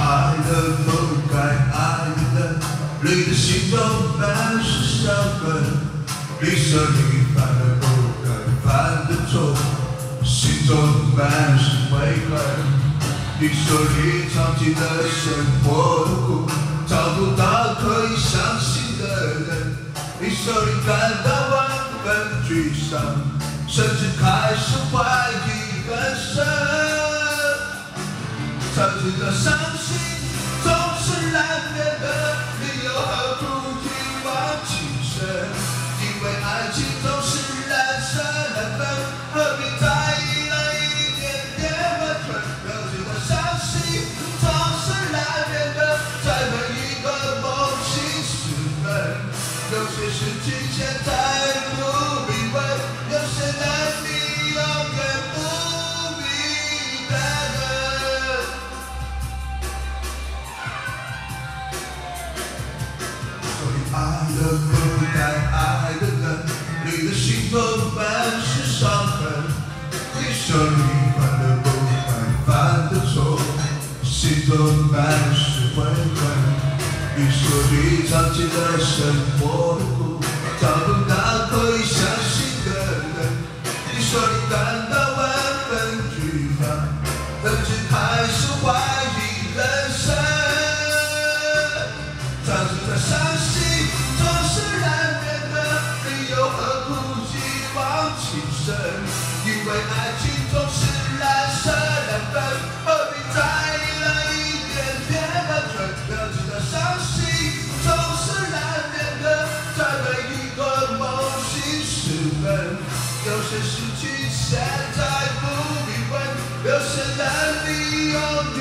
aarde ook bij aarde. Liefde ziet op mensen stappen, liefst er niet bij 心中满是悔恨。你说你尝尽了生活的苦，找不到可以相信的人。你说你感到万分沮丧，甚至开始怀疑人生。尝尽了爱的不该爱的人，你的心中满是伤痕。你说你犯了不该犯的错，心中满是悔恨。你说你尝尽了生活的苦，找不为爱情总是难舍难分，何必在意那一点点单纯？了解的伤心，总是难免的，在每一个梦醒时分。有些事情现在不必问，有些难你永远